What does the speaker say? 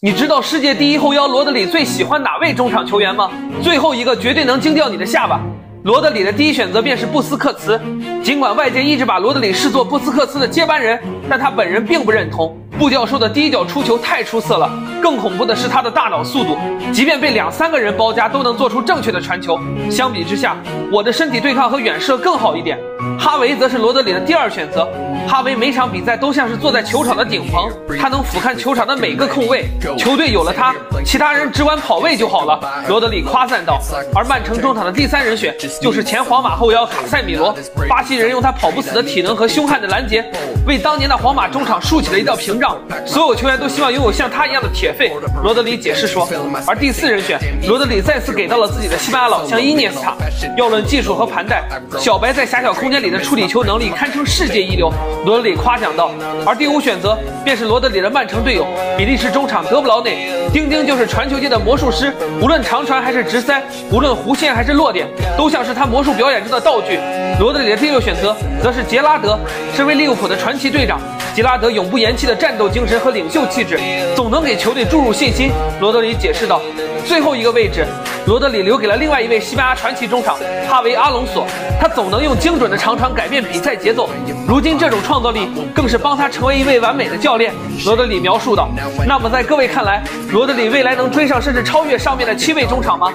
你知道世界第一后腰罗德里最喜欢哪位中场球员吗？最后一个绝对能惊掉你的下巴。罗德里的第一选择便是布斯克茨。尽管外界一直把罗德里视作布斯克茨的接班人，但他本人并不认同。布教授的第一脚出球太出色了，更恐怖的是他的大脑速度，即便被两三个人包夹，都能做出正确的传球。相比之下，我的身体对抗和远射更好一点。哈维则是罗德里的第二选择。哈维每场比赛都像是坐在球场的顶棚，他能俯瞰球场的每个空位。球队有了他，其他人只管跑位就好了。罗德里夸赞道。而曼城中场的第三人选就是前皇马后腰卡塞米罗。巴西人用他跑不死的体能和凶悍的拦截，为当年的皇马中场竖起了一道屏障。所有球员都希望拥有像他一样的铁肺。罗德里解释说。而第四人选，罗德里再次给到了自己的西班牙老乡伊涅斯塔。要论技术和盘带，小白在狭小空间里的处理球能力堪称世界一流。罗德里夸奖道，而第五选择便是罗德里的曼城队友比利时中场德布劳内。丁丁就是传球界的魔术师，无论长传还是直塞，无论弧线还是落点，都像是他魔术表演中的道具。罗德里的第六选择则是杰拉德，身为利物浦的传奇队长，杰拉德永不言弃的战斗精神和领袖气质，总能给球队注入信心。罗德里解释道，最后一个位置。罗德里留给了另外一位西班牙传奇中场哈维·阿隆索，他总能用精准的长传改变比赛节奏。如今这种创造力更是帮他成为一位完美的教练。罗德里描述道：“那么在各位看来，罗德里未来能追上甚至超越上面的七位中场吗？”